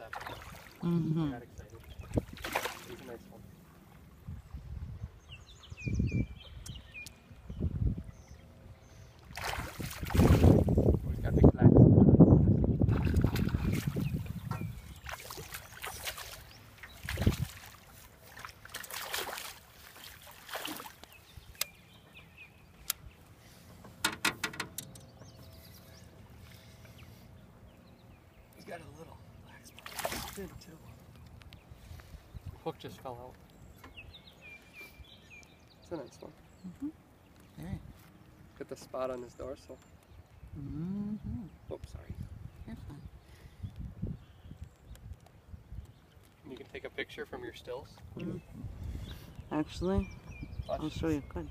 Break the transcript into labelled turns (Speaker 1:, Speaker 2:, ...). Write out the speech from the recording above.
Speaker 1: Mm-hmm.
Speaker 2: Got got a little black spot. Big too. Hook just fell out. It's a nice one. Mm -hmm.
Speaker 1: Very.
Speaker 2: Got the spot on his dorsal.
Speaker 1: Mm-hmm.
Speaker 2: Oh, sorry.
Speaker 1: You're fine.
Speaker 2: You can take a picture from your stills.
Speaker 1: Actually,
Speaker 2: Watch.
Speaker 1: I'll show you. Good.